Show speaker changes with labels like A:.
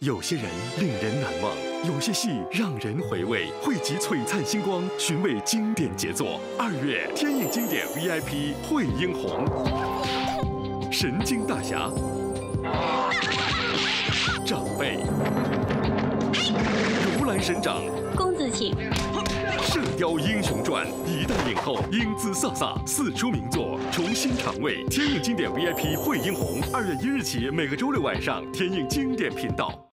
A: 有些人令人难忘，有些戏让人回味。汇集璀璨星光，寻味经典杰作。二月，天影经典 VIP 惠英红，神经大侠，长辈，如来神掌，
B: 公子请。
A: 《射雕英雄传》一代影后英姿飒飒，四出名作重新尝味。天影经典 VIP 惠英红，二月一日起，每个周六晚上，天影经典频道。